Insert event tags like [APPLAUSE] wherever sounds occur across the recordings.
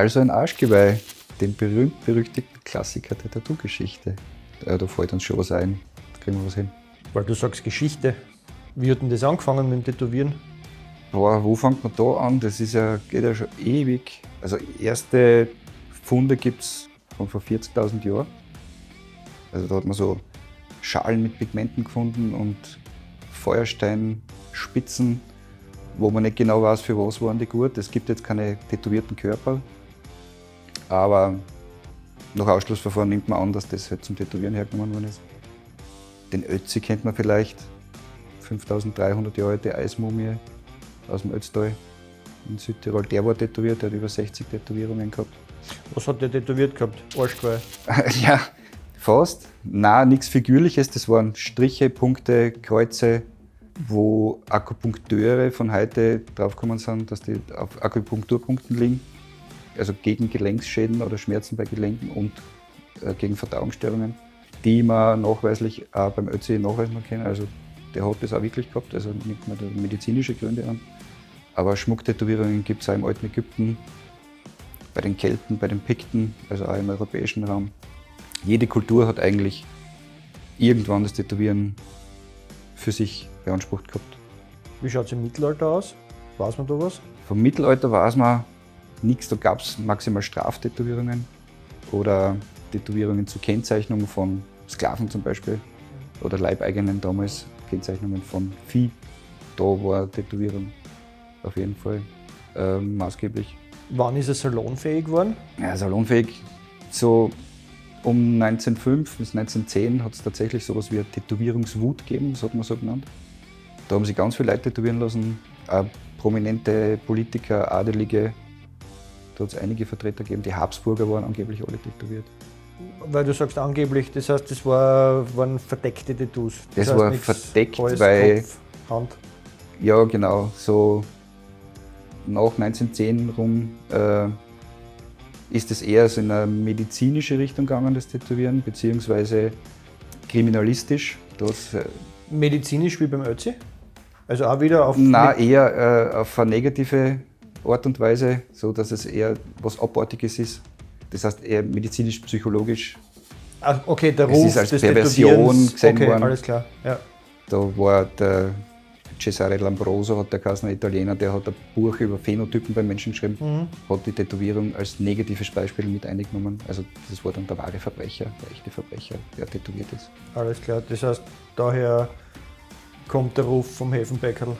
Also ein Arschgeweih, den berühmt-berüchtigten Klassiker der Tattoo-Geschichte. Ja, da fällt uns schon was ein. Da kriegen wir was hin. Weil du sagst Geschichte. Wie hat denn das angefangen mit dem Tätowieren? Boah, wo fängt man da an? Das ist ja, geht ja schon ewig. Also erste Funde gibt es von vor 40.000 Jahren. Also da hat man so Schalen mit Pigmenten gefunden und Feuersteinspitzen, wo man nicht genau weiß, für was waren die gut. Es gibt jetzt keine tätowierten Körper, aber nach Ausschlussverfahren nimmt man an, dass das halt zum Tätowieren hergenommen worden ist. Den Ötzi kennt man vielleicht, 5300 Jahre alte Eismumie aus dem Ötztal in Südtirol. Der war tätowiert, der hat über 60 Tätowierungen gehabt. Was hat der tätowiert gehabt? Arschgeweih? [LAUGHS] ja, fast. Na, nichts Figürliches. Das waren Striche, Punkte, Kreuze, wo Akupunkteure von heute draufgekommen sind, dass die auf Akupunkturpunkten liegen. Also gegen Gelenksschäden oder Schmerzen bei Gelenken und äh, gegen Verdauungsstörungen, die man nachweislich auch beim ÖC nachweisen kann. Also der hat das auch wirklich gehabt, also nimmt man da medizinische Gründe an. Aber Schmucktätowierungen gibt es auch im alten Ägypten, bei den Kelten, bei den Pikten, also auch im europäischen Raum. Jede Kultur hat eigentlich irgendwann das Tätowieren für sich beansprucht gehabt. Wie schaut es im Mittelalter aus? Weiß man da was? Vom Mittelalter weiß man nichts, da gab es maximal Straftätowierungen oder Tätowierungen zur Kennzeichnung von Sklaven zum Beispiel oder Leibeigenen damals, Kennzeichnungen von Vieh. Da war Tätowierung auf jeden Fall äh, maßgeblich. Wann ist es salonfähig geworden? Ja, salonfähig. So um 1905 bis 1910 hat es tatsächlich so etwas wie eine Tätowierungswut gegeben, das hat man so genannt. Da haben sich ganz viele Leute tätowieren lassen, auch prominente Politiker, Adelige. Da hat es einige Vertreter gegeben. Die Habsburger waren angeblich alle tätowiert. Weil du sagst angeblich, das heißt, das war, waren verdeckte Tattoos. Das, das war verdeckt, Hals, weil. Kopf, Hand. Ja, genau. So nach 1910 rum äh, ist es eher so in eine medizinische Richtung gegangen, das Tätowieren, beziehungsweise kriminalistisch. Das, äh, Medizinisch wie beim Ötzi? Also auch wieder auf. Nein, eher äh, auf eine negative Art und Weise, so dass es eher was Abartiges ist. Das heißt eher medizinisch-psychologisch. Ah, okay, der Ruf es ist als Perversion gesehen okay, worden. alles klar. Ja. Da war der Cesare Lambroso, hat der Kasner Italiener, der hat ein Buch über Phänotypen beim Menschen geschrieben, mhm. hat die Tätowierung als negatives Beispiel mit eingenommen. Also das war dann der wahre Verbrecher, der echte Verbrecher, der tätowiert ist. Alles klar, das heißt, daher kommt der Ruf vom Hefenbäckerl.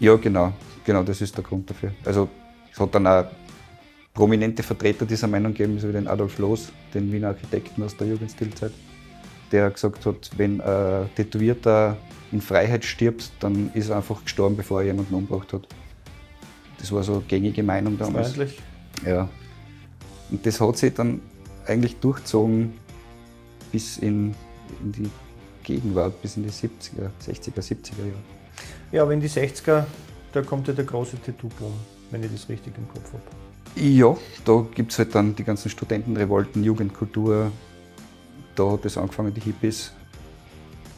Ja, genau, genau, das ist der Grund dafür. Also es hat dann auch prominente Vertreter dieser Meinung gegeben, so wie den Adolf Loos, den Wiener Architekten aus der Jugendstilzeit, der gesagt hat, wenn ein Tätowierter in Freiheit stirbt, dann ist er einfach gestorben, bevor er jemanden umgebracht hat. Das war so eine gängige Meinung damals. Freundlich. Ja. Und das hat sich dann eigentlich durchgezogen bis in, in die Gegenwart, bis in die 70er, 60er, 70er Jahre. Ja, aber in die 60er, da kommt ja der große Tattoo-Boom, wenn ich das richtig im Kopf habe. Ja, da gibt es halt dann die ganzen Studentenrevolten, Jugendkultur. Da hat es angefangen, die Hippies.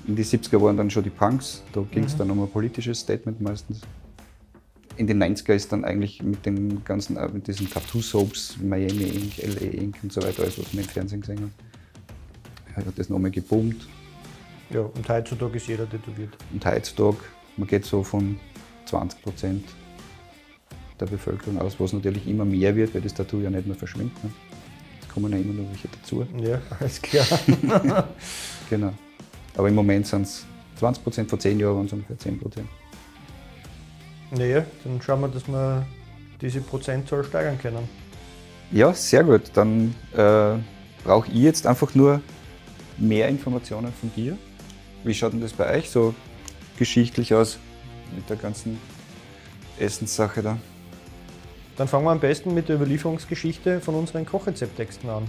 In die 70er waren dann schon die Punks, da ging es mhm. dann um ein politisches Statement meistens. In den 90er ist dann eigentlich mit den ganzen, äh, mit diesen Tattoo-Soaps, Miami Ink, LA Ink und so weiter, alles was man im Fernsehen gesehen hat, hat das nochmal geboomt. Ja, und heutzutage ist jeder tätowiert. Und heutzutage, man geht so von 20 Prozent der Bevölkerung aus, was natürlich immer mehr wird, weil das Tattoo ja nicht mehr verschwindet. Ne? Es kommen ja immer noch welche dazu. Ja, [LAUGHS] alles klar. [LAUGHS] genau. Aber im Moment sind es 20 Prozent, vor 10 Jahren waren es ungefähr 10 Prozent. Naja, dann schauen wir, dass wir diese Prozentzahl steigern können. Ja, sehr gut. Dann äh, brauche ich jetzt einfach nur mehr Informationen von dir. Wie schaut denn das bei euch so geschichtlich aus mit der ganzen Essenssache da? Dann fangen wir am besten mit der Überlieferungsgeschichte von unseren Kochrezepttexten an.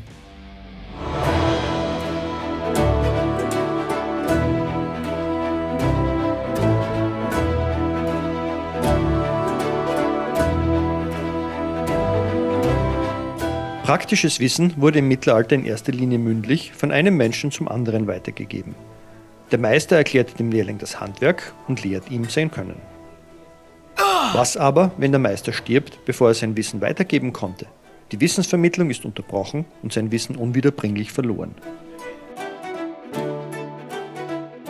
Praktisches Wissen wurde im Mittelalter in erster Linie mündlich von einem Menschen zum anderen weitergegeben. Der Meister erklärte dem Lehrling das Handwerk und lehrt ihm sein Können. Was aber, wenn der Meister stirbt, bevor er sein Wissen weitergeben konnte? Die Wissensvermittlung ist unterbrochen und sein Wissen unwiederbringlich verloren.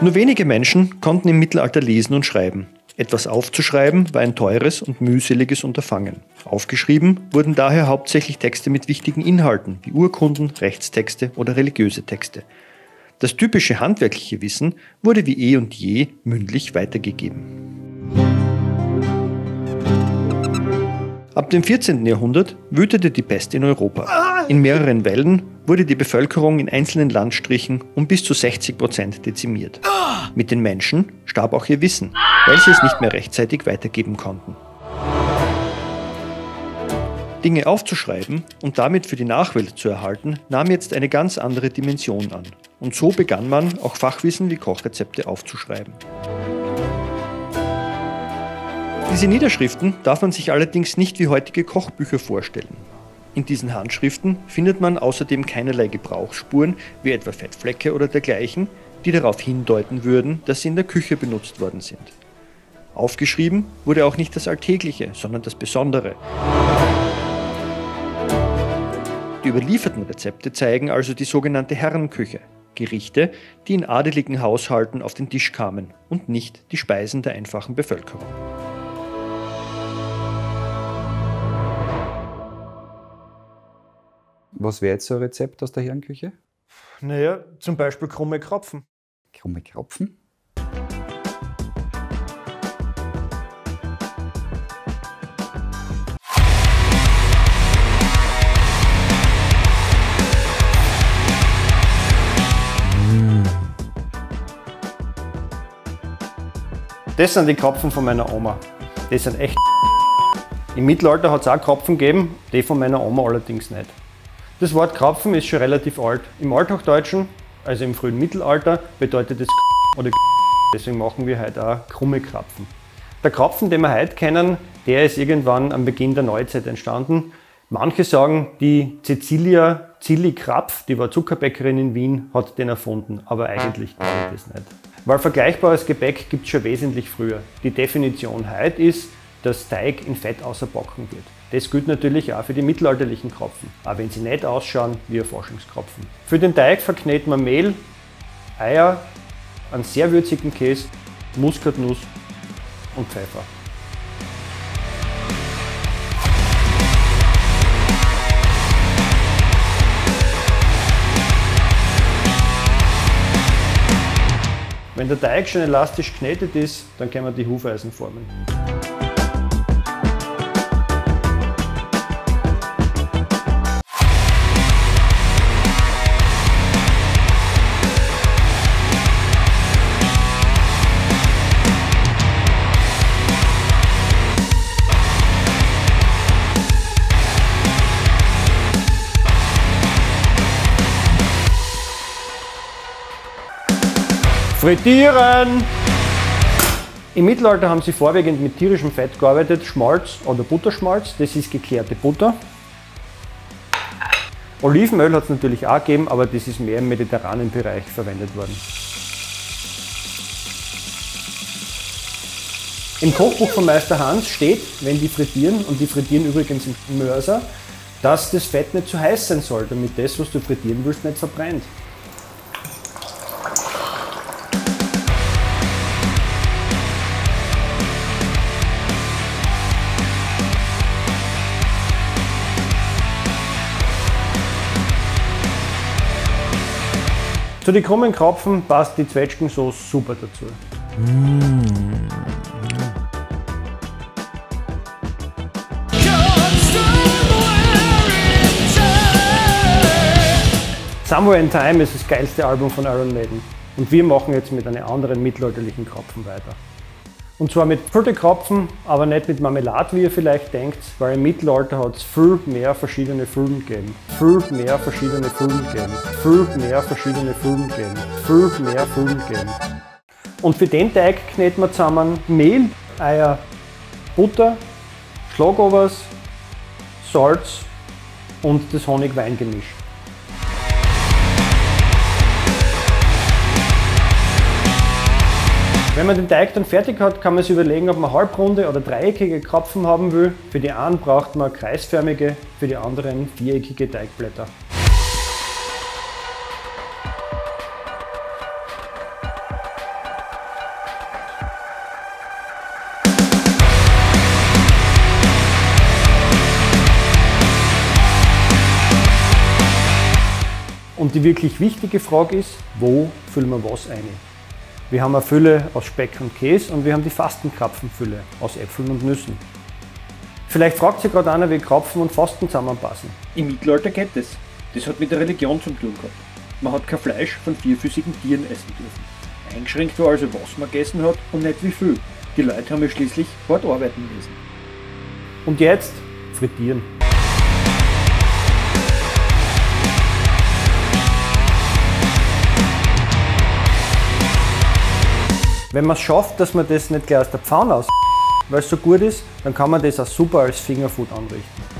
Nur wenige Menschen konnten im Mittelalter lesen und schreiben. Etwas aufzuschreiben war ein teures und mühseliges Unterfangen. Aufgeschrieben wurden daher hauptsächlich Texte mit wichtigen Inhalten wie Urkunden, Rechtstexte oder religiöse Texte. Das typische handwerkliche Wissen wurde wie eh und je mündlich weitergegeben. Ab dem 14. Jahrhundert wütete die Pest in Europa. In mehreren Wellen wurde die Bevölkerung in einzelnen Landstrichen um bis zu 60 Prozent dezimiert. Mit den Menschen starb auch ihr Wissen, weil sie es nicht mehr rechtzeitig weitergeben konnten. Dinge aufzuschreiben und damit für die Nachwelt zu erhalten, nahm jetzt eine ganz andere Dimension an. Und so begann man auch Fachwissen wie Kochrezepte aufzuschreiben. Diese Niederschriften darf man sich allerdings nicht wie heutige Kochbücher vorstellen. In diesen Handschriften findet man außerdem keinerlei Gebrauchsspuren, wie etwa Fettflecke oder dergleichen, die darauf hindeuten würden, dass sie in der Küche benutzt worden sind. Aufgeschrieben wurde auch nicht das Alltägliche, sondern das Besondere. Die überlieferten Rezepte zeigen also die sogenannte Herrenküche, Gerichte, die in adeligen Haushalten auf den Tisch kamen und nicht die Speisen der einfachen Bevölkerung. Was wäre jetzt so ein Rezept aus der Herrenküche? Naja, zum Beispiel krumme Krapfen. Krumme Krapfen? Das sind die Krapfen von meiner Oma. Die sind echt. [LAUGHS] Im Mittelalter hat es auch Krapfen gegeben, die von meiner Oma allerdings nicht. Das Wort Krapfen ist schon relativ alt. Im Althochdeutschen, also im frühen Mittelalter, bedeutet es [LAUGHS] oder [LAUGHS] deswegen machen wir heute auch krumme Krapfen. Der Krapfen, den wir heute kennen, der ist irgendwann am Beginn der Neuzeit entstanden. Manche sagen, die Cecilia Zilli Krapf, die war Zuckerbäckerin in Wien, hat den erfunden, aber eigentlich glaube ich das nicht. Weil vergleichbares Gebäck gibt es schon wesentlich früher. Die Definition heute ist, dass Teig in Fett außerbacken wird. Das gilt natürlich auch für die mittelalterlichen Kropfen, auch wenn sie nicht ausschauen wie ein Forschungskropfen. Für den Teig verknetet man Mehl, Eier, einen sehr würzigen Käse, Muskatnuss und Pfeffer. Wenn der Teig schon elastisch knetet ist, dann können wir die Hufeisen formen. Frittieren! Im Mittelalter haben sie vorwiegend mit tierischem Fett gearbeitet, Schmalz oder Butterschmalz, das ist geklärte Butter. Olivenöl hat es natürlich auch gegeben, aber das ist mehr im mediterranen Bereich verwendet worden. Im Kochbuch von Meister Hans steht, wenn die frittieren, und die frittieren übrigens im Mörser, dass das Fett nicht zu heiß sein soll, damit das, was du frittieren willst, nicht verbrennt. Zu den krummen Kropfen passt die Zwetschgensauce super dazu. Mm. Somewhere in Time ist das geilste Album von Iron Maiden. Und wir machen jetzt mit einem anderen mittelalterlichen Kropfen weiter. Und zwar mit Kropfen, aber nicht mit Marmelade, wie ihr vielleicht denkt, weil im Mittelalter hat es viel mehr verschiedene Füllen gegeben. Viel mehr verschiedene Füllen gegeben. Viel mehr verschiedene Füllen gegeben. Viel mehr Füllen gegeben. Und für den Teig kneten wir zusammen Mehl, Eier, Butter, Schlagobers, Salz und das Honig-Wein-Gemisch. Wenn man den Teig dann fertig hat, kann man sich überlegen, ob man halbrunde oder dreieckige Krapfen haben will. Für die einen braucht man kreisförmige, für die anderen viereckige Teigblätter. Und die wirklich wichtige Frage ist, wo füllen wir was ein? Wir haben eine Fülle aus Speck und Käse und wir haben die Fastenkrapfenfülle aus Äpfeln und Nüssen. Vielleicht fragt sich gerade einer, wie Krapfen und Fasten zusammenpassen. Im Mittelalter geht das. Das hat mit der Religion zu tun gehabt. Man hat kein Fleisch von vierfüßigen Tieren essen dürfen. Eingeschränkt war also, was man gegessen hat und nicht wie viel. Die Leute haben ja schließlich hart arbeiten müssen. Und jetzt frittieren. Wenn man es schafft, dass man das nicht gleich aus der Pfanne aus, weil es so gut ist, dann kann man das auch super als Fingerfood anrichten.